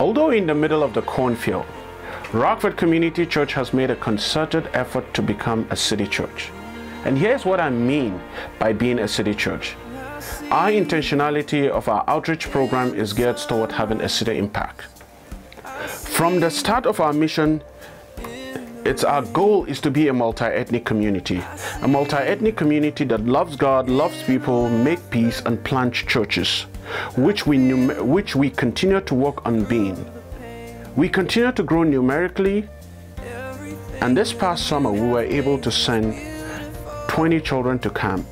Although in the middle of the cornfield, Rockford Community Church has made a concerted effort to become a city church. And here's what I mean by being a city church. Our intentionality of our outreach program is geared toward having a city impact. From the start of our mission, it's our goal is to be a multi-ethnic community, a multi-ethnic community that loves God, loves people, make peace, and plant churches, which we which we continue to work on being. We continue to grow numerically, and this past summer we were able to send 20 children to camp.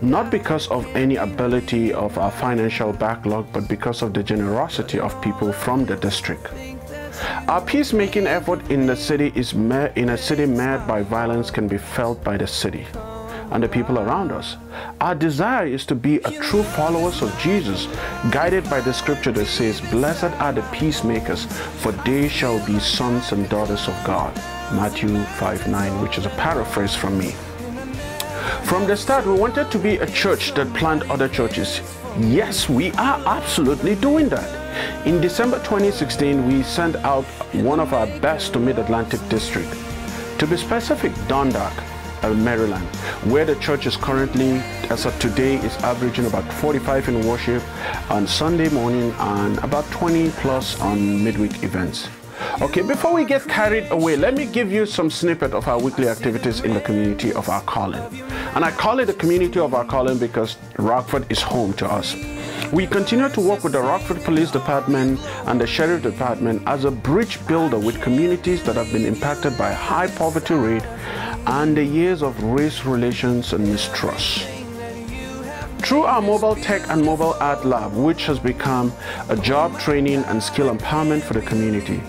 Not because of any ability of our financial backlog, but because of the generosity of people from the district. Our peacemaking effort in the city is in a city marred by violence can be felt by the city and the people around us. Our desire is to be a true followers of Jesus, guided by the scripture that says, Blessed are the peacemakers, for they shall be sons and daughters of God. Matthew 5 9, which is a paraphrase from me. From the start, we wanted to be a church that plant other churches. Yes, we are absolutely doing that. In December 2016, we sent out one of our best to Mid-Atlantic District. To be specific, Dundalk, Maryland, where the church is currently, as of today, is averaging about 45 in worship on Sunday morning and about 20 plus on midweek events. Okay, before we get carried away, let me give you some snippet of our weekly activities in the community of our calling. And I call it the community of our calling because Rockford is home to us. We continue to work with the Rockford Police Department and the Sheriff Department as a bridge builder with communities that have been impacted by high poverty rate and the years of race relations and mistrust. Through our mobile tech and mobile art lab, which has become a job training and skill empowerment for the community,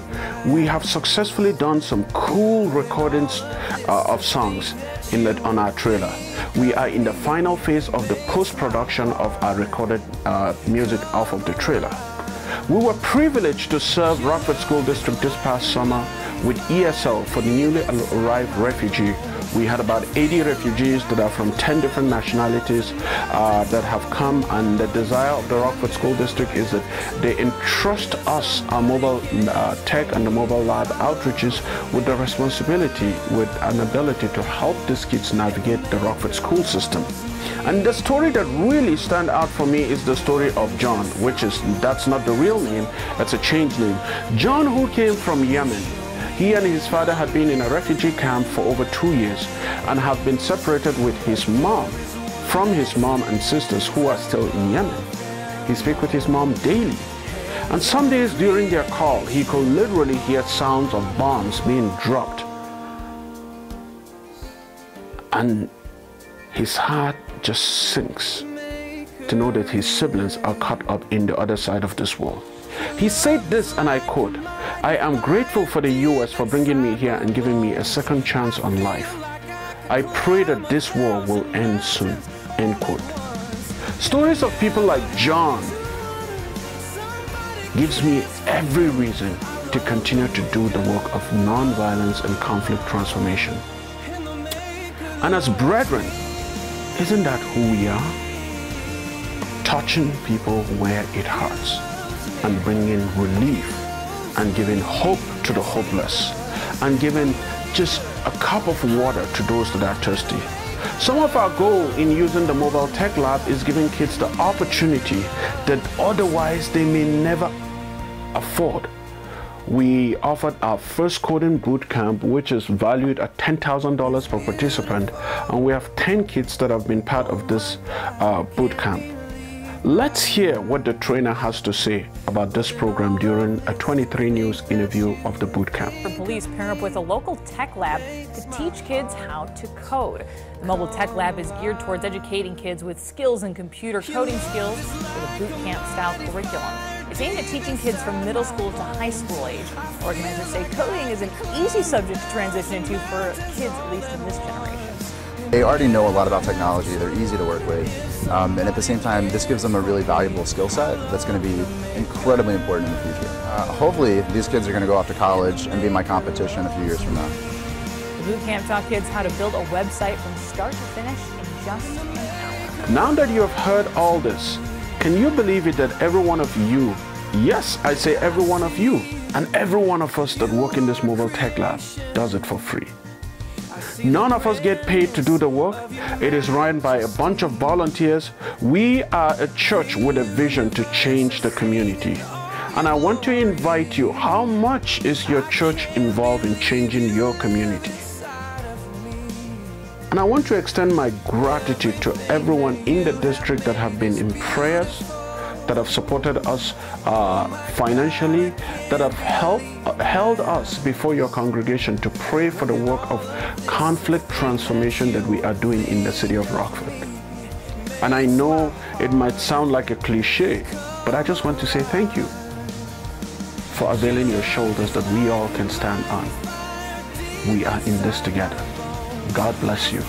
we have successfully done some cool recordings uh, of songs in the, on our trailer. We are in the final phase of the post-production of our recorded uh, music off of the trailer. We were privileged to serve Rockford School District this past summer with ESL for the newly arrived refugee we had about 80 refugees that are from 10 different nationalities uh, that have come and the desire of the Rockford School District is that they entrust us, our mobile uh, tech and the mobile lab outreaches with the responsibility, with an ability to help these kids navigate the Rockford school system. And the story that really stand out for me is the story of John, which is, that's not the real name, that's a changed name. John who came from Yemen, he and his father had been in a refugee camp for over two years and have been separated with his mom from his mom and sisters who are still in Yemen. He speaks with his mom daily. And some days during their call, he could literally hear sounds of bombs being dropped. And his heart just sinks to know that his siblings are caught up in the other side of this world. He said this, and I quote, I am grateful for the US for bringing me here and giving me a second chance on life. I pray that this war will end soon. End quote. Stories of people like John gives me every reason to continue to do the work of nonviolence and conflict transformation. And as brethren, isn't that who we are? Touching people where it hurts and bringing relief and giving hope to the hopeless and giving just a cup of water to those that are thirsty. Some of our goal in using the mobile tech lab is giving kids the opportunity that otherwise they may never afford. We offered our first coding boot camp, which is valued at $10,000 per participant, and we have 10 kids that have been part of this uh, boot camp. Let's hear what the trainer has to say about this program during a 23 News interview of the boot camp. Police pair up with a local tech lab to teach kids how to code. The mobile tech lab is geared towards educating kids with skills in computer coding skills with a boot camp style curriculum. It's aimed at teaching kids from middle school to high school age. Organizers say coding is an easy subject to transition into for kids, at least in this generation. They already know a lot about technology, they're easy to work with, um, and at the same time, this gives them a really valuable skill set that's going to be incredibly important in the future. Uh, hopefully, these kids are going to go off to college and be my competition a few years from now. The boot camp taught kids how to build a website from start to finish in just an hour. Now that you have heard all this, can you believe it that every one of you Yes, I say every one of you and every one of us that work in this mobile tech lab does it for free. None of us get paid to do the work. It is run by a bunch of volunteers. We are a church with a vision to change the community. And I want to invite you, how much is your church involved in changing your community? And I want to extend my gratitude to everyone in the district that have been in prayers, that have supported us uh, financially, that have helped, held us before your congregation to pray for the work of conflict transformation that we are doing in the city of Rockford. And I know it might sound like a cliche, but I just want to say thank you for availing your shoulders that we all can stand on. We are in this together. God bless you.